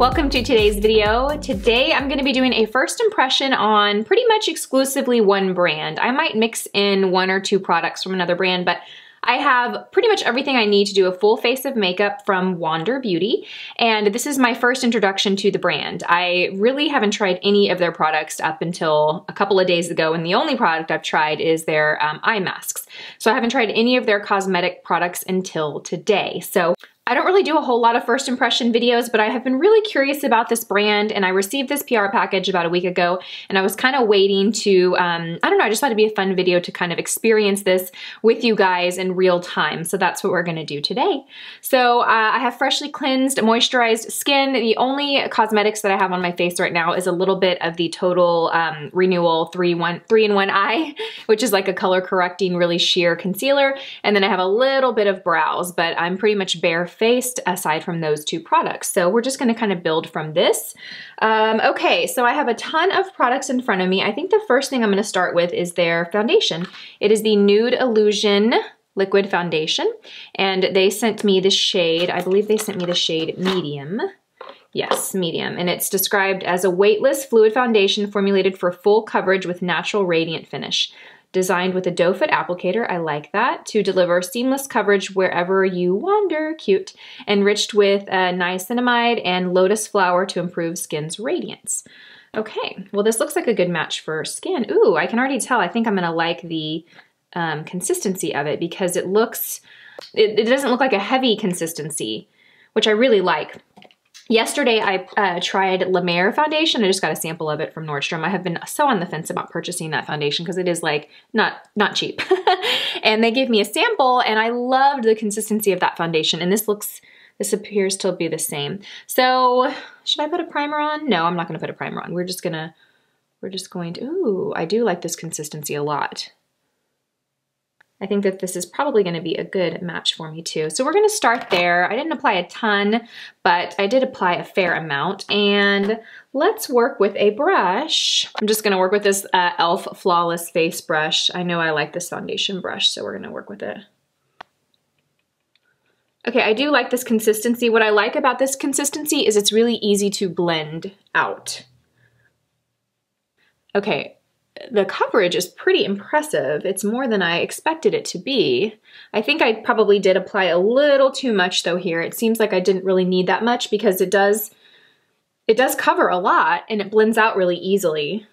Welcome to today's video. Today I'm gonna be doing a first impression on pretty much exclusively one brand. I might mix in one or two products from another brand, but I have pretty much everything I need to do a full face of makeup from Wander Beauty, and this is my first introduction to the brand. I really haven't tried any of their products up until a couple of days ago, and the only product I've tried is their um, eye masks. So I haven't tried any of their cosmetic products until today. So I don't really do a whole lot of first impression videos, but I have been really curious about this brand and I received this PR package about a week ago and I was kind of waiting to, um, I don't know, I just thought it'd be a fun video to kind of experience this with you guys in real time. So that's what we're gonna do today. So uh, I have freshly cleansed, moisturized skin. The only cosmetics that I have on my face right now is a little bit of the Total um, Renewal 3, one, 3 in 1 Eye, which is like a color correcting, really sheer concealer. And then I have a little bit of brows, but I'm pretty much bare faced aside from those two products. So we're just gonna kind of build from this. Um, okay, so I have a ton of products in front of me. I think the first thing I'm gonna start with is their foundation. It is the Nude Illusion liquid foundation and they sent me the shade, I believe they sent me the shade medium. Yes, medium. And it's described as a weightless fluid foundation formulated for full coverage with natural radiant finish designed with a doe foot applicator, I like that, to deliver seamless coverage wherever you wander, cute, enriched with uh, niacinamide and lotus flower to improve skin's radiance. Okay, well this looks like a good match for skin. Ooh, I can already tell, I think I'm gonna like the um, consistency of it because it looks, it, it doesn't look like a heavy consistency, which I really like. Yesterday, I uh, tried La Mer foundation. I just got a sample of it from Nordstrom. I have been so on the fence about purchasing that foundation because it is like not not cheap. and they gave me a sample and I loved the consistency of that foundation. And this looks, this appears to be the same. So should I put a primer on? No, I'm not gonna put a primer on. We're just gonna, we're just going to, ooh, I do like this consistency a lot. I think that this is probably gonna be a good match for me too. So we're gonna start there. I didn't apply a ton, but I did apply a fair amount. And let's work with a brush. I'm just gonna work with this uh, e.l.f. Flawless Face Brush. I know I like this foundation brush, so we're gonna work with it. Okay, I do like this consistency. What I like about this consistency is it's really easy to blend out. Okay, the coverage is pretty impressive. It's more than I expected it to be. I think I probably did apply a little too much though here. It seems like I didn't really need that much because it does it does cover a lot and it blends out really easily.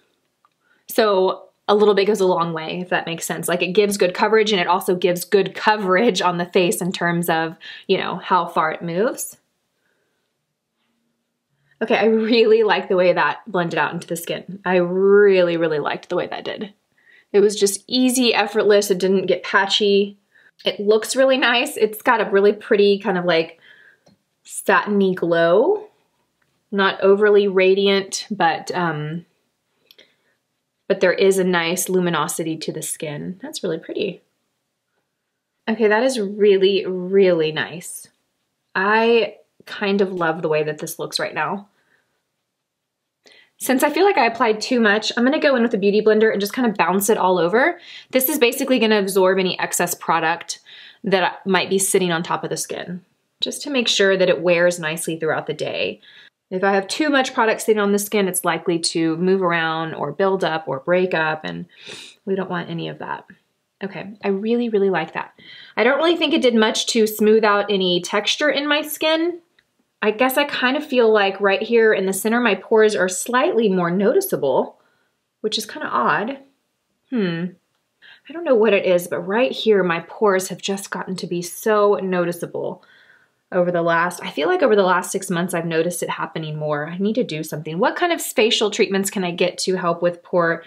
So a little bit goes a long way, if that makes sense. Like it gives good coverage and it also gives good coverage on the face in terms of, you know, how far it moves. Okay, I really like the way that blended out into the skin. I really, really liked the way that did. It was just easy, effortless. It didn't get patchy. It looks really nice. It's got a really pretty kind of like satiny glow. Not overly radiant, but um, but there is a nice luminosity to the skin. That's really pretty. Okay, that is really, really nice. I kind of love the way that this looks right now. Since I feel like I applied too much, I'm gonna go in with a Beauty Blender and just kind of bounce it all over. This is basically gonna absorb any excess product that might be sitting on top of the skin, just to make sure that it wears nicely throughout the day. If I have too much product sitting on the skin, it's likely to move around or build up or break up, and we don't want any of that. Okay, I really, really like that. I don't really think it did much to smooth out any texture in my skin, I guess I kind of feel like right here in the center, my pores are slightly more noticeable, which is kind of odd. Hmm. I don't know what it is, but right here, my pores have just gotten to be so noticeable over the last, I feel like over the last six months, I've noticed it happening more. I need to do something. What kind of facial treatments can I get to help with pore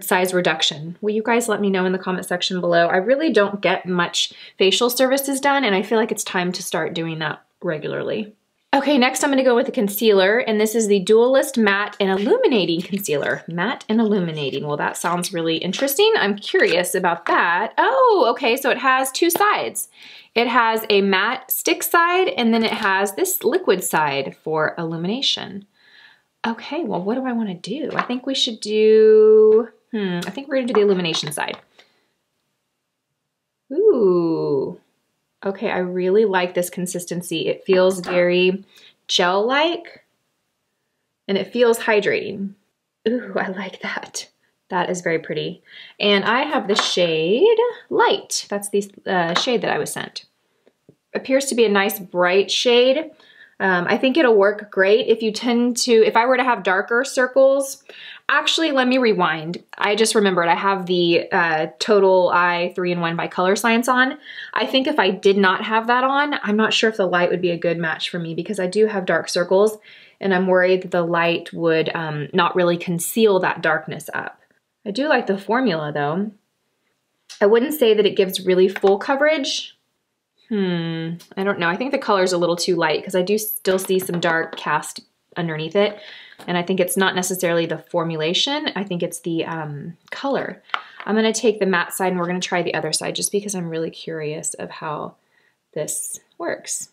size reduction? Will you guys let me know in the comment section below? I really don't get much facial services done, and I feel like it's time to start doing that regularly. Okay, next I'm gonna go with a concealer, and this is the Dualist Matte and Illuminating Concealer. Matte and Illuminating. Well, that sounds really interesting. I'm curious about that. Oh, okay, so it has two sides. It has a matte stick side, and then it has this liquid side for illumination. Okay, well, what do I wanna do? I think we should do, hmm, I think we're gonna do the illumination side. Ooh, Okay, I really like this consistency. It feels very gel-like. and it feels hydrating. Ooh, I like that. That is very pretty. And I have the shade Light. That's the uh, shade that I was sent. Appears to be a nice bright shade. Um, I think it'll work great if you tend to, if I were to have darker circles, actually let me rewind. I just remembered I have the uh, Total Eye 3-in-1 by Color Science on. I think if I did not have that on, I'm not sure if the light would be a good match for me because I do have dark circles and I'm worried that the light would um, not really conceal that darkness up. I do like the formula though. I wouldn't say that it gives really full coverage. Hmm, I don't know. I think the color's a little too light because I do still see some dark cast underneath it. And I think it's not necessarily the formulation. I think it's the um, color. I'm gonna take the matte side and we're gonna try the other side just because I'm really curious of how this works.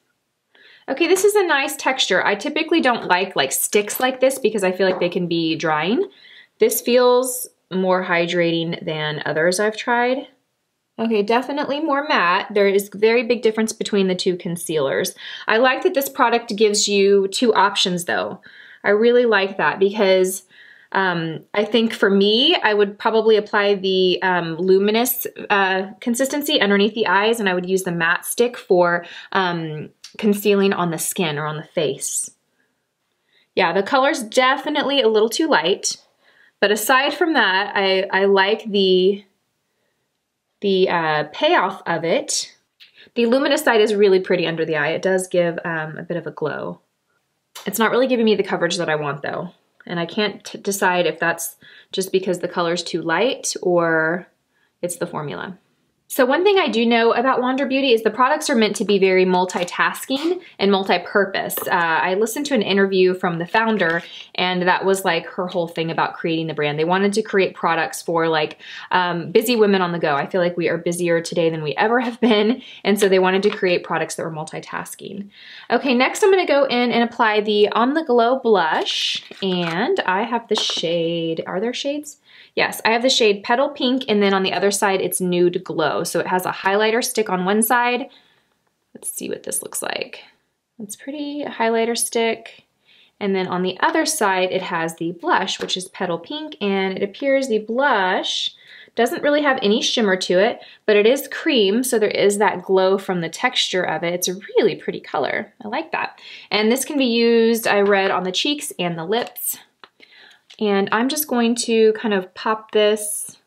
Okay, this is a nice texture. I typically don't like like sticks like this because I feel like they can be drying. This feels more hydrating than others I've tried. Okay, definitely more matte. There is very big difference between the two concealers. I like that this product gives you two options though. I really like that because um, I think for me, I would probably apply the um, luminous uh, consistency underneath the eyes and I would use the matte stick for um, concealing on the skin or on the face. Yeah, the color's definitely a little too light. But aside from that, I, I like the, the uh, payoff of it. The luminous side is really pretty under the eye. It does give um, a bit of a glow. It's not really giving me the coverage that I want though. And I can't decide if that's just because the color's too light or it's the formula. So one thing I do know about Wander Beauty is the products are meant to be very multitasking and multi-purpose. Uh, I listened to an interview from the founder and that was like her whole thing about creating the brand. They wanted to create products for like um, busy women on the go. I feel like we are busier today than we ever have been and so they wanted to create products that were multitasking. Okay, next I'm gonna go in and apply the On The Glow blush and I have the shade, are there shades? Yes, I have the shade Petal Pink and then on the other side it's Nude Glow. So it has a highlighter stick on one side. Let's see what this looks like. It's pretty, highlighter stick. And then on the other side it has the blush, which is Petal Pink, and it appears the blush doesn't really have any shimmer to it, but it is cream, so there is that glow from the texture of it. It's a really pretty color. I like that. And this can be used, I read, on the cheeks and the lips. And I'm just going to kind of pop this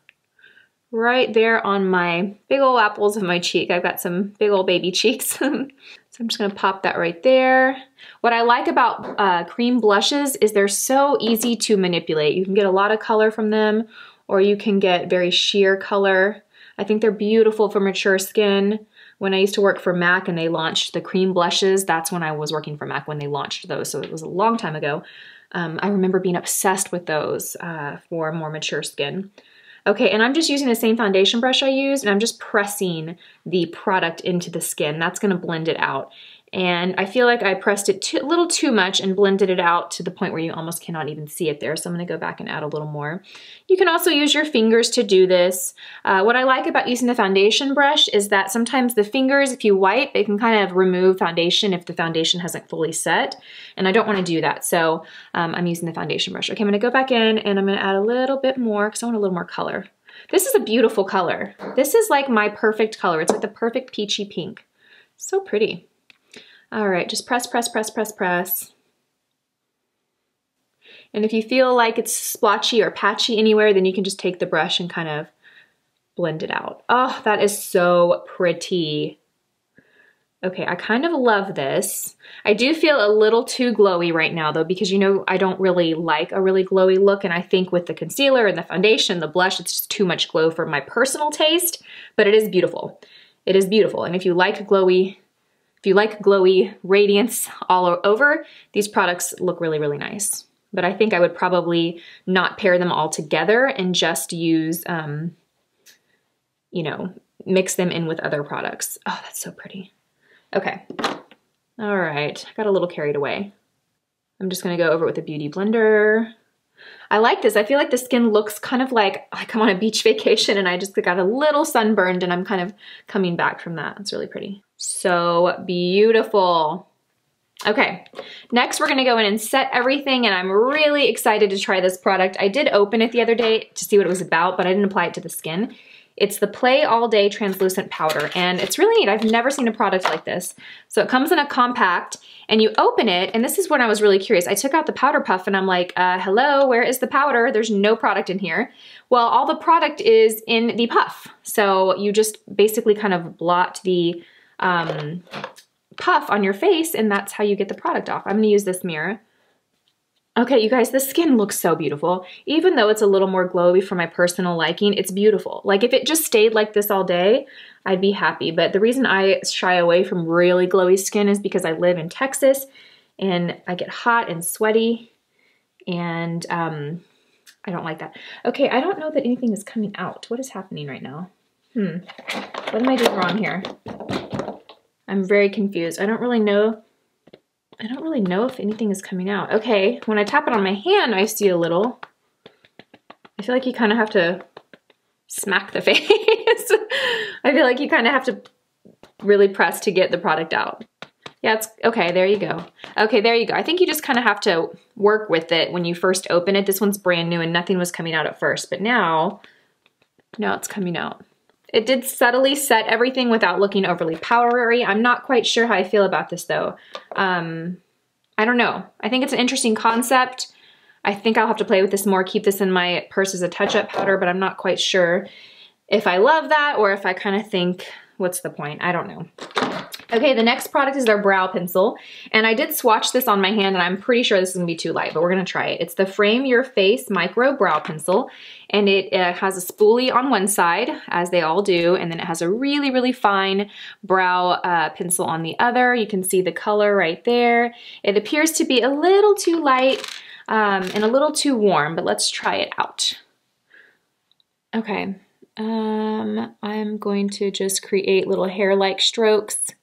right there on my big old apples of my cheek. I've got some big old baby cheeks. so I'm just gonna pop that right there. What I like about uh, cream blushes is they're so easy to manipulate. You can get a lot of color from them or you can get very sheer color. I think they're beautiful for mature skin. When I used to work for MAC and they launched the cream blushes, that's when I was working for MAC when they launched those. So it was a long time ago. Um, I remember being obsessed with those uh, for more mature skin. Okay, and I'm just using the same foundation brush I used, and I'm just pressing the product into the skin. That's gonna blend it out. And I feel like I pressed it a little too much and blended it out to the point where you almost cannot even see it there. So I'm gonna go back and add a little more. You can also use your fingers to do this. Uh, what I like about using the foundation brush is that sometimes the fingers, if you wipe, they can kind of remove foundation if the foundation hasn't fully set. And I don't wanna do that. So um, I'm using the foundation brush. Okay, I'm gonna go back in and I'm gonna add a little bit more because I want a little more color. This is a beautiful color. This is like my perfect color. It's like the perfect peachy pink. So pretty. All right, just press, press, press, press, press. And if you feel like it's splotchy or patchy anywhere, then you can just take the brush and kind of blend it out. Oh, that is so pretty. Okay, I kind of love this. I do feel a little too glowy right now though, because you know I don't really like a really glowy look, and I think with the concealer and the foundation, the blush, it's just too much glow for my personal taste, but it is beautiful. It is beautiful, and if you like glowy if you like glowy radiance all over, these products look really, really nice. But I think I would probably not pair them all together and just use, um, you know, mix them in with other products. Oh, that's so pretty. Okay. All right, I got a little carried away. I'm just gonna go over it with a beauty blender. I like this. I feel like the skin looks kind of like like I come on a beach vacation and I just got a little sunburned and I'm kind of coming back from that. It's really pretty. So beautiful. Okay, next we're gonna go in and set everything and I'm really excited to try this product. I did open it the other day to see what it was about, but I didn't apply it to the skin. It's the Play All Day Translucent Powder, and it's really neat. I've never seen a product like this. So it comes in a compact, and you open it, and this is when I was really curious. I took out the powder puff, and I'm like, uh, hello, where is the powder? There's no product in here. Well, all the product is in the puff. So you just basically kind of blot the um, puff on your face, and that's how you get the product off. I'm gonna use this mirror. Okay, you guys, the skin looks so beautiful. Even though it's a little more glowy for my personal liking, it's beautiful. Like if it just stayed like this all day, I'd be happy. But the reason I shy away from really glowy skin is because I live in Texas and I get hot and sweaty and um, I don't like that. Okay, I don't know that anything is coming out. What is happening right now? Hmm, what am I doing wrong here? I'm very confused. I don't really know I don't really know if anything is coming out. Okay, when I tap it on my hand, I see a little. I feel like you kind of have to smack the face. I feel like you kind of have to really press to get the product out. Yeah, it's okay. There you go. Okay, there you go. I think you just kind of have to work with it when you first open it. This one's brand new and nothing was coming out at first, but now, now it's coming out. It did subtly set everything without looking overly powdery. I'm not quite sure how I feel about this though. Um, I don't know. I think it's an interesting concept. I think I'll have to play with this more, keep this in my purse as a touch-up powder, but I'm not quite sure if I love that or if I kind of think, what's the point? I don't know. Okay, the next product is their brow pencil. And I did swatch this on my hand and I'm pretty sure this is gonna be too light, but we're gonna try it. It's the Frame Your Face Micro Brow Pencil. And it uh, has a spoolie on one side, as they all do, and then it has a really, really fine brow uh, pencil on the other. You can see the color right there. It appears to be a little too light um, and a little too warm, but let's try it out. Okay, um, I'm going to just create little hair-like strokes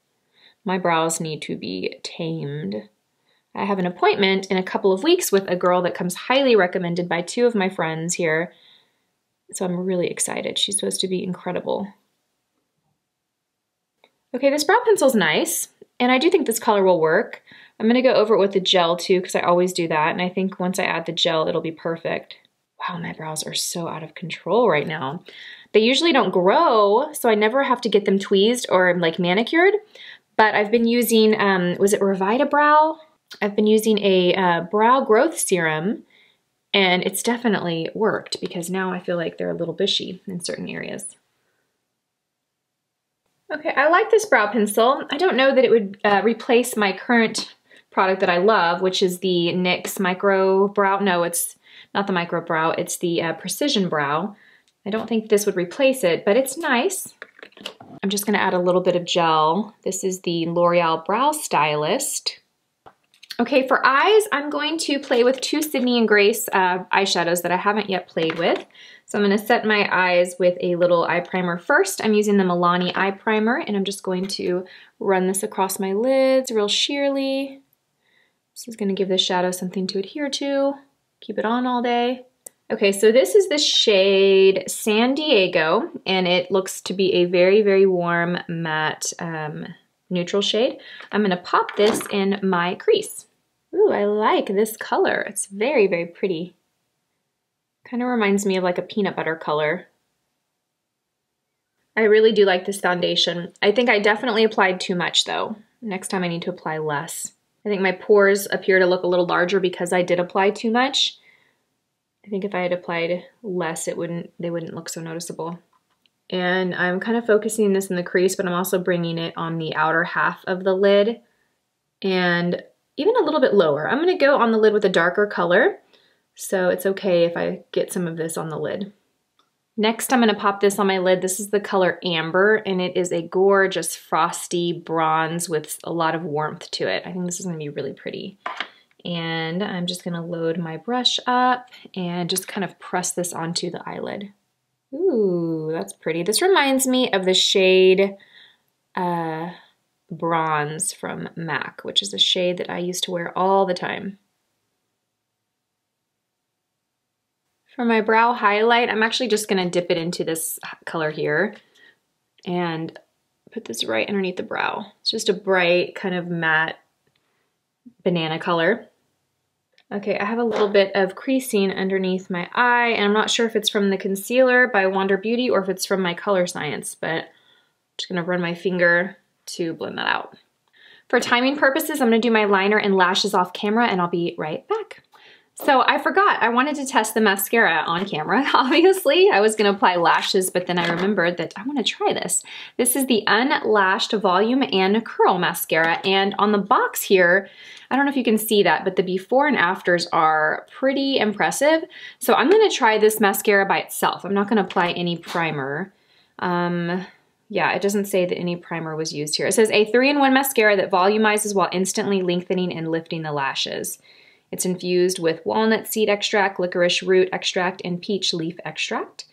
my brows need to be tamed. I have an appointment in a couple of weeks with a girl that comes highly recommended by two of my friends here. So I'm really excited. She's supposed to be incredible. Okay, this brow pencil's nice, and I do think this color will work. I'm gonna go over it with the gel too, because I always do that, and I think once I add the gel, it'll be perfect. Wow, my brows are so out of control right now. They usually don't grow, so I never have to get them tweezed or like manicured, but I've been using, um, was it Revita Brow? I've been using a uh, brow growth serum and it's definitely worked because now I feel like they're a little bushy in certain areas. Okay, I like this brow pencil. I don't know that it would uh, replace my current product that I love, which is the NYX Micro Brow. No, it's not the Micro Brow, it's the uh, Precision Brow. I don't think this would replace it, but it's nice. I'm just gonna add a little bit of gel. This is the L'Oreal Brow Stylist. Okay, for eyes, I'm going to play with two Sydney and Grace uh, eyeshadows that I haven't yet played with. So I'm gonna set my eyes with a little eye primer first. I'm using the Milani eye primer and I'm just going to run this across my lids real sheerly. This is gonna give the shadow something to adhere to. Keep it on all day. Okay, so this is the shade San Diego, and it looks to be a very, very warm matte um, neutral shade. I'm gonna pop this in my crease. Ooh, I like this color. It's very, very pretty. Kind of reminds me of like a peanut butter color. I really do like this foundation. I think I definitely applied too much though. Next time I need to apply less. I think my pores appear to look a little larger because I did apply too much. I think if I had applied less, it wouldn't they wouldn't look so noticeable. And I'm kind of focusing this in the crease, but I'm also bringing it on the outer half of the lid and even a little bit lower. I'm gonna go on the lid with a darker color, so it's okay if I get some of this on the lid. Next, I'm gonna pop this on my lid. This is the color Amber, and it is a gorgeous frosty bronze with a lot of warmth to it. I think this is gonna be really pretty. And I'm just gonna load my brush up and just kind of press this onto the eyelid. Ooh, that's pretty. This reminds me of the shade uh, Bronze from MAC, which is a shade that I used to wear all the time. For my brow highlight, I'm actually just gonna dip it into this color here and put this right underneath the brow. It's just a bright kind of matte banana color. Okay, I have a little bit of creasing underneath my eye, and I'm not sure if it's from the concealer by Wander Beauty or if it's from my Color Science, but I'm just gonna run my finger to blend that out. For timing purposes, I'm gonna do my liner and lashes off camera, and I'll be right back. So I forgot, I wanted to test the mascara on camera, obviously. I was gonna apply lashes, but then I remembered that I wanna try this. This is the Unlashed Volume and Curl Mascara, and on the box here, I don't know if you can see that, but the before and afters are pretty impressive. So I'm gonna try this mascara by itself. I'm not gonna apply any primer. Um, yeah, it doesn't say that any primer was used here. It says a three-in-one mascara that volumizes while instantly lengthening and lifting the lashes. It's infused with walnut seed extract, licorice root extract, and peach leaf extract.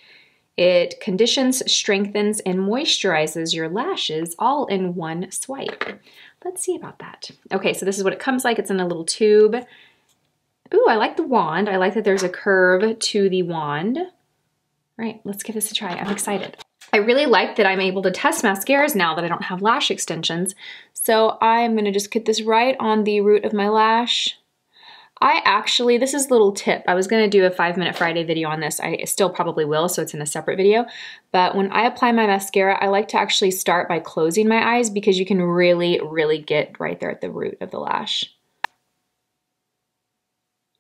It conditions, strengthens, and moisturizes your lashes all in one swipe. Let's see about that. Okay, so this is what it comes like. It's in a little tube. Ooh, I like the wand. I like that there's a curve to the wand. All right, let's give this a try. I'm excited. I really like that I'm able to test mascaras now that I don't have lash extensions. So I'm gonna just get this right on the root of my lash. I actually, this is a little tip. I was gonna do a five minute Friday video on this. I still probably will, so it's in a separate video. But when I apply my mascara, I like to actually start by closing my eyes because you can really, really get right there at the root of the lash.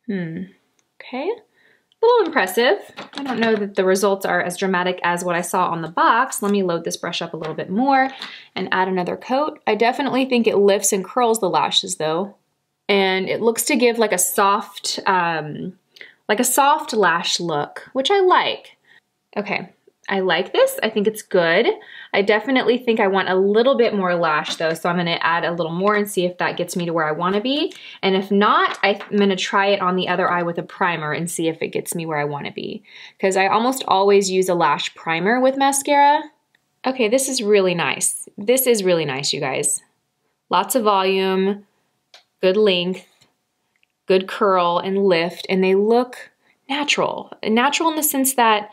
Hmm, okay. A little impressive. I don't know that the results are as dramatic as what I saw on the box. Let me load this brush up a little bit more and add another coat. I definitely think it lifts and curls the lashes though and it looks to give like a soft, um, like a soft lash look, which I like. Okay, I like this. I think it's good. I definitely think I want a little bit more lash though, so I'm gonna add a little more and see if that gets me to where I wanna be. And if not, I'm gonna try it on the other eye with a primer and see if it gets me where I wanna be. Because I almost always use a lash primer with mascara. Okay, this is really nice. This is really nice, you guys. Lots of volume, good length, good curl and lift, and they look natural. Natural in the sense that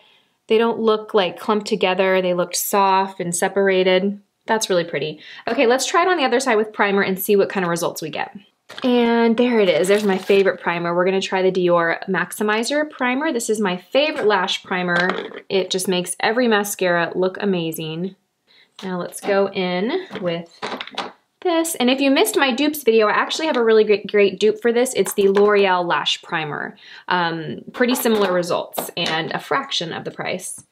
they don't look like clumped together, they look soft and separated. That's really pretty. Okay, let's try it on the other side with primer and see what kind of results we get. And there it is, there's my favorite primer. We're gonna try the Dior Maximizer primer. This is my favorite lash primer. It just makes every mascara look amazing. Now let's go in with this. And if you missed my dupes video, I actually have a really great, great dupe for this. It's the L'Oreal Lash Primer. Um, pretty similar results and a fraction of the price.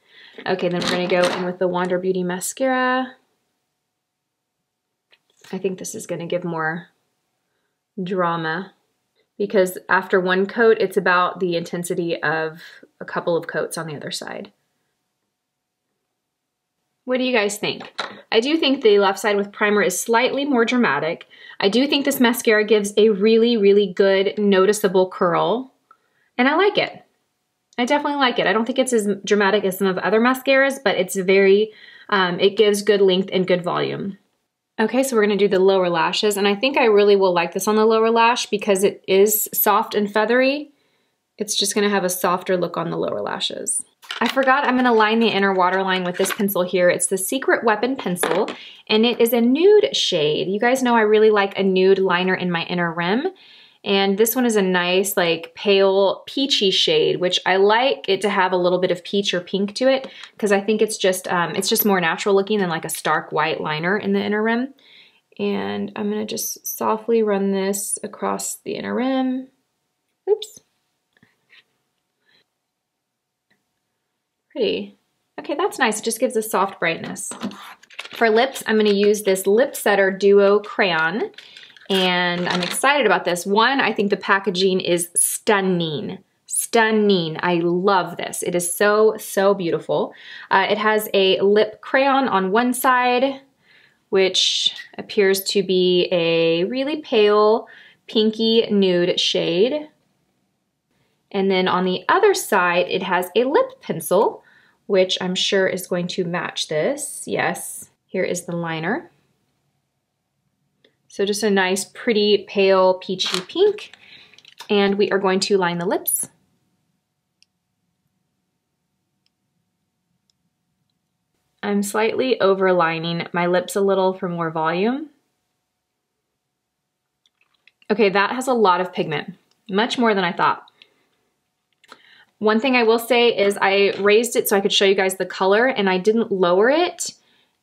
Okay, then we're gonna go in with the Wander Beauty Mascara. I think this is gonna give more drama because after one coat, it's about the intensity of a couple of coats on the other side. What do you guys think? I do think the left side with primer is slightly more dramatic. I do think this mascara gives a really, really good noticeable curl, and I like it. I definitely like it. I don't think it's as dramatic as some of other mascaras, but it's very, um, it gives good length and good volume. Okay, so we're gonna do the lower lashes, and I think I really will like this on the lower lash because it is soft and feathery. It's just gonna have a softer look on the lower lashes. I forgot I'm gonna line the inner waterline with this pencil here. It's the Secret Weapon pencil, and it is a nude shade. You guys know I really like a nude liner in my inner rim, and this one is a nice like pale peachy shade, which I like it to have a little bit of peach or pink to it, because I think it's just, um, it's just more natural looking than like a stark white liner in the inner rim. And I'm gonna just softly run this across the inner rim. Oops. Pretty. Okay, that's nice. It just gives a soft brightness. For lips, I'm going to use this Lip Setter Duo Crayon. And I'm excited about this. One, I think the packaging is stunning. Stunning. I love this. It is so, so beautiful. Uh, it has a lip crayon on one side, which appears to be a really pale pinky nude shade. And then on the other side, it has a lip pencil, which I'm sure is going to match this. Yes, here is the liner. So just a nice, pretty, pale, peachy pink. And we are going to line the lips. I'm slightly overlining my lips a little for more volume. Okay, that has a lot of pigment, much more than I thought. One thing I will say is I raised it so I could show you guys the color and I didn't lower it.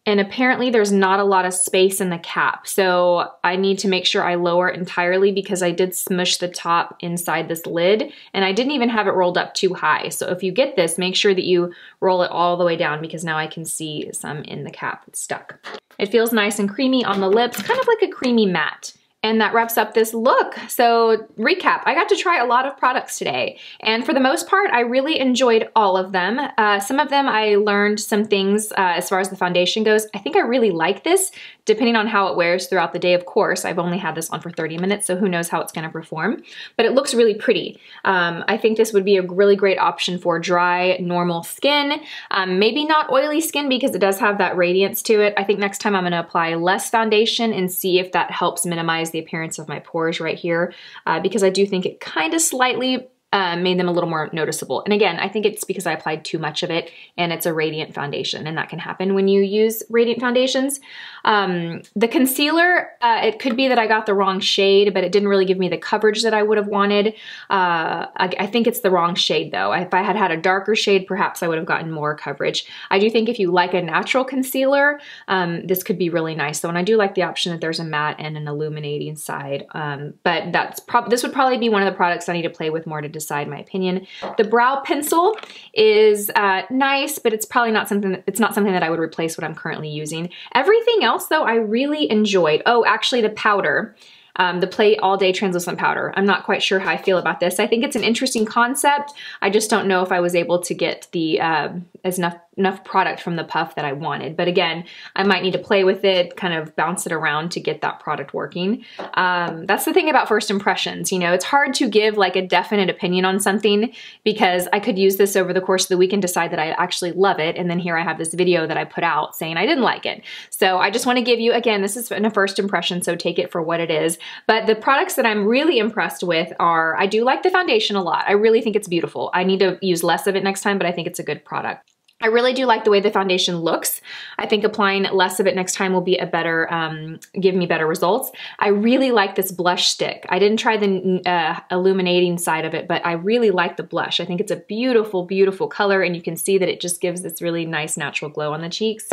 And apparently there's not a lot of space in the cap. So I need to make sure I lower it entirely because I did smush the top inside this lid and I didn't even have it rolled up too high. So if you get this, make sure that you roll it all the way down because now I can see some in the cap. Stuck. It feels nice and creamy on the lips, kind of like a creamy matte. And that wraps up this look. So recap, I got to try a lot of products today. And for the most part, I really enjoyed all of them. Uh, some of them I learned some things uh, as far as the foundation goes. I think I really like this depending on how it wears throughout the day, of course. I've only had this on for 30 minutes, so who knows how it's gonna perform. But it looks really pretty. Um, I think this would be a really great option for dry, normal skin. Um, maybe not oily skin because it does have that radiance to it. I think next time I'm gonna apply less foundation and see if that helps minimize the appearance of my pores right here uh, because I do think it kind of slightly uh, made them a little more noticeable. And again, I think it's because I applied too much of it and it's a radiant foundation and that can happen when you use radiant foundations. Um, the concealer, uh, it could be that I got the wrong shade, but it didn't really give me the coverage that I would have wanted. Uh, I, I, think it's the wrong shade though. If I had had a darker shade, perhaps I would have gotten more coverage. I do think if you like a natural concealer, um, this could be really nice. So, and I do like the option that there's a matte and an illuminating side, um, but that's prob this would probably be one of the products I need to play with more to decide my opinion. The brow pencil is uh, nice, but it's probably not something, that, it's not something that I would replace what I'm currently using. Everything else though I really enjoyed, oh, actually the powder, um, the Play All Day Translucent Powder. I'm not quite sure how I feel about this. I think it's an interesting concept. I just don't know if I was able to get the uh, as enough enough product from the puff that I wanted. But again, I might need to play with it, kind of bounce it around to get that product working. Um, that's the thing about first impressions. You know, it's hard to give like a definite opinion on something because I could use this over the course of the week and decide that I actually love it. And then here I have this video that I put out saying I didn't like it. So I just want to give you, again, this is in a first impression, so take it for what it is. But the products that I'm really impressed with are, I do like the foundation a lot. I really think it's beautiful. I need to use less of it next time, but I think it's a good product. I really do like the way the foundation looks. I think applying less of it next time will be a better, um, give me better results. I really like this blush stick. I didn't try the uh, illuminating side of it, but I really like the blush. I think it's a beautiful, beautiful color and you can see that it just gives this really nice natural glow on the cheeks.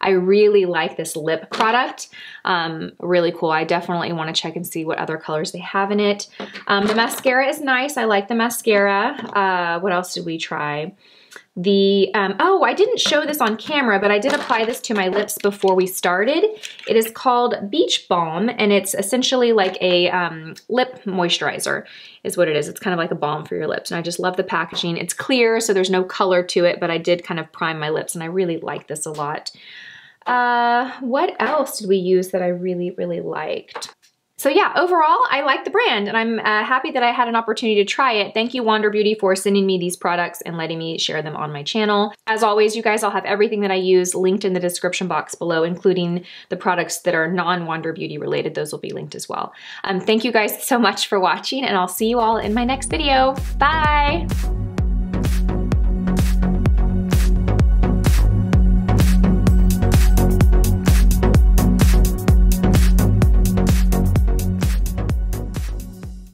I really like this lip product. Um, really cool. I definitely want to check and see what other colors they have in it. Um, the mascara is nice. I like the mascara. Uh, what else did we try? The, um, oh, I didn't show this on camera, but I did apply this to my lips before we started. It is called Beach Balm, and it's essentially like a um, lip moisturizer is what it is. It's kind of like a balm for your lips, and I just love the packaging. It's clear, so there's no color to it, but I did kind of prime my lips, and I really like this a lot. Uh, what else did we use that I really, really liked? So yeah, overall, I like the brand and I'm uh, happy that I had an opportunity to try it. Thank you Wander Beauty for sending me these products and letting me share them on my channel. As always, you guys, I'll have everything that I use linked in the description box below, including the products that are non-Wander Beauty related. Those will be linked as well. Um, thank you guys so much for watching and I'll see you all in my next video. Bye!